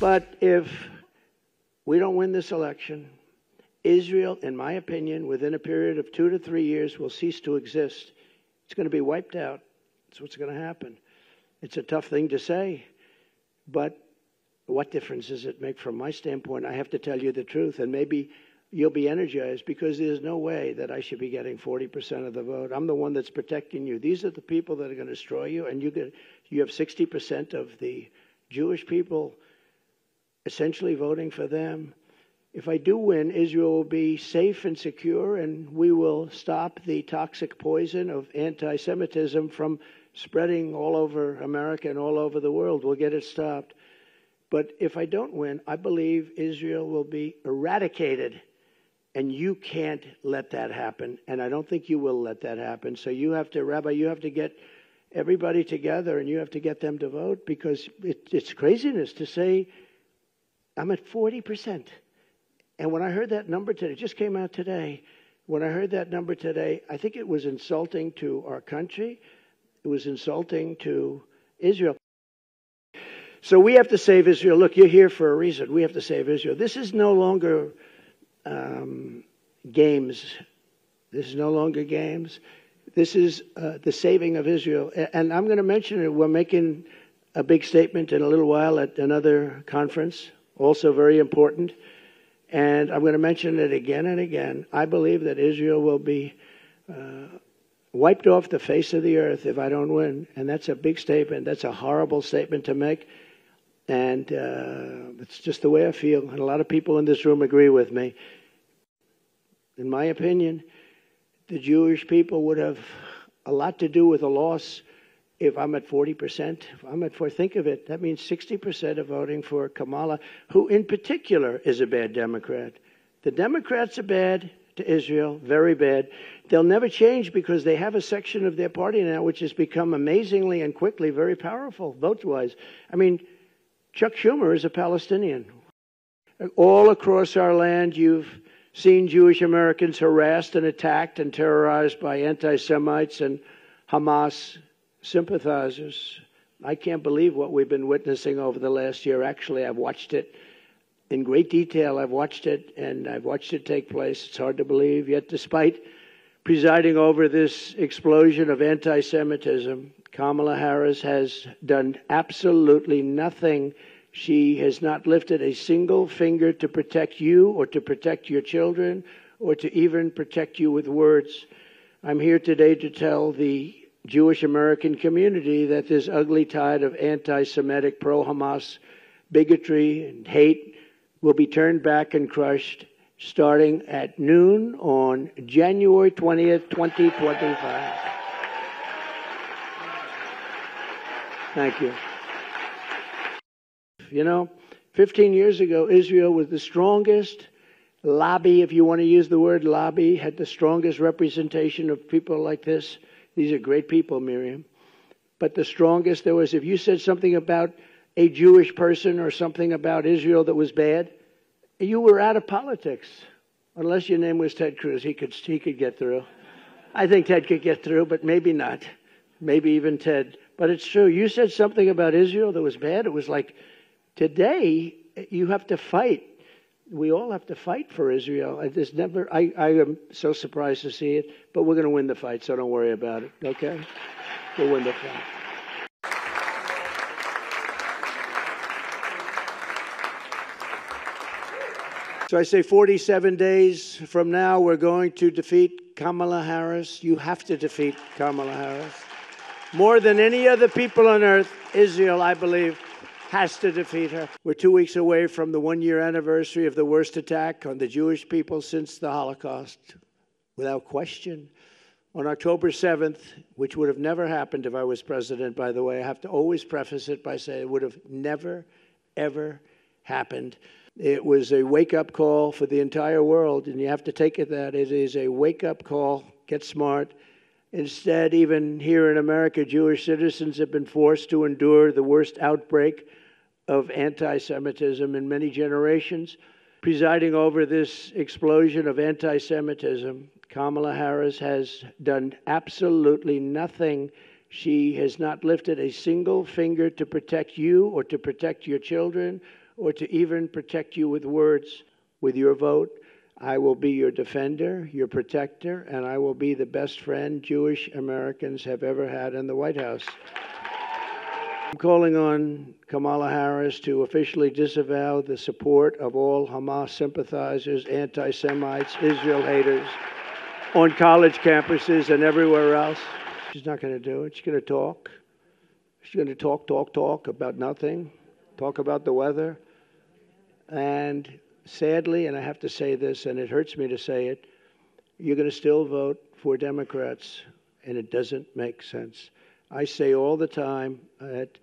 But if we don't win this election, Israel, in my opinion, within a period of two to three years, will cease to exist. It's going to be wiped out. That's what's going to happen. It's a tough thing to say, but what difference does it make from my standpoint? I have to tell you the truth, and maybe you'll be energized because there's no way that I should be getting 40% of the vote. I'm the one that's protecting you. These are the people that are going to destroy you, and you get you have 60% of the Jewish people essentially voting for them. If I do win, Israel will be safe and secure, and we will stop the toxic poison of anti Semitism from spreading all over America and all over the world. We'll get it stopped. But if I don't win, I believe Israel will be eradicated. And you can't let that happen. And I don't think you will let that happen. So you have to, Rabbi, you have to get everybody together and you have to get them to vote because it, it's craziness to say, I'm at 40%. And when I heard that number today, it just came out today. When I heard that number today, I think it was insulting to our country. It was insulting to Israel. So we have to save Israel. Look, you're here for a reason. We have to save Israel. This is no longer um, games. This is no longer games. This is uh, the saving of Israel. And I'm going to mention it. We're making a big statement in a little while at another conference, also very important. And I'm going to mention it again and again. I believe that Israel will be uh, wiped off the face of the earth if I don't win. And that's a big statement. That's a horrible statement to make. And uh, it's just the way I feel. And a lot of people in this room agree with me. In my opinion, the Jewish people would have a lot to do with a loss if I'm at 40%. If I'm at 4 think of it, that means 60% are voting for Kamala, who in particular is a bad Democrat. The Democrats are bad to Israel, very bad. They'll never change because they have a section of their party now which has become amazingly and quickly very powerful vote wise. I mean, Chuck Schumer is a Palestinian. All across our land, you've seen Jewish Americans harassed and attacked and terrorized by anti Semites and Hamas sympathizers. I can't believe what we've been witnessing over the last year. Actually, I've watched it in great detail. I've watched it and I've watched it take place. It's hard to believe. Yet, despite presiding over this explosion of anti Semitism, Kamala Harris has done absolutely nothing she has not lifted a single finger to protect you or to protect your children or to even protect you with words. I'm here today to tell the Jewish American community that this ugly tide of anti Semitic, pro Hamas bigotry and hate will be turned back and crushed starting at noon on January 20th, 2025. Thank you. You know, 15 years ago, Israel was the strongest lobby, if you want to use the word lobby, had the strongest representation of people like this. These are great people, Miriam. But the strongest there was, if you said something about a Jewish person or something about Israel that was bad, you were out of politics. Unless your name was Ted Cruz, he could, he could get through. I think Ted could get through, but maybe not. Maybe even Ted. But it's true. You said something about Israel that was bad. It was like Today, you have to fight. We all have to fight for Israel. There's never. I, I am so surprised to see it, but we're going to win the fight, so don't worry about it. Okay, we'll win the fight. So I say 47 days from now, we're going to defeat Kamala Harris. You have to defeat Kamala Harris. More than any other people on earth, Israel, I believe, has to defeat her. We're two weeks away from the one year anniversary of the worst attack on the Jewish people since the Holocaust, without question. On October 7th, which would have never happened if I was president, by the way, I have to always preface it by saying it would have never, ever happened. It was a wake up call for the entire world, and you have to take it that it is a wake up call. Get smart. Instead, even here in America, Jewish citizens have been forced to endure the worst outbreak of anti Semitism in many generations. Presiding over this explosion of anti Semitism, Kamala Harris has done absolutely nothing. She has not lifted a single finger to protect you or to protect your children or to even protect you with words. With your vote, I will be your defender, your protector, and I will be the best friend Jewish Americans have ever had in the White House. I'm calling on Kamala Harris to officially disavow the support of all Hamas sympathizers, anti Semites, Israel haters on college campuses and everywhere else. She's not going to do it. She's going to talk. She's going to talk, talk, talk about nothing, talk about the weather. And sadly, and I have to say this, and it hurts me to say it, you're going to still vote for Democrats, and it doesn't make sense. I say all the time that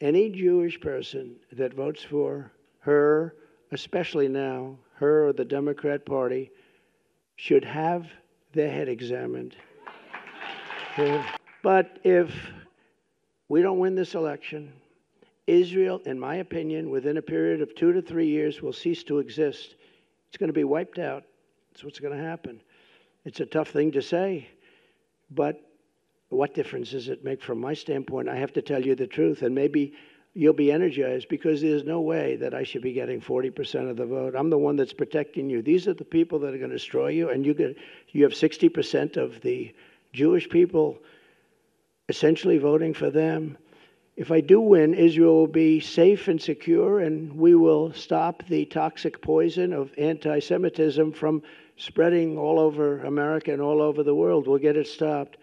any Jewish person that votes for her, especially now, her or the Democrat Party, should have their head examined. but if we don't win this election, Israel, in my opinion, within a period of two to three years, will cease to exist. It's going to be wiped out. That's what's going to happen. It's a tough thing to say, but what difference does it make from my standpoint? I have to tell you the truth, and maybe you'll be energized because there's no way that I should be getting 40% of the vote. I'm the one that's protecting you. These are the people that are going to destroy you, and you get you have 60% of the Jewish people essentially voting for them. If I do win, Israel will be safe and secure, and we will stop the toxic poison of anti Semitism from spreading all over America and all over the world. We'll get it stopped.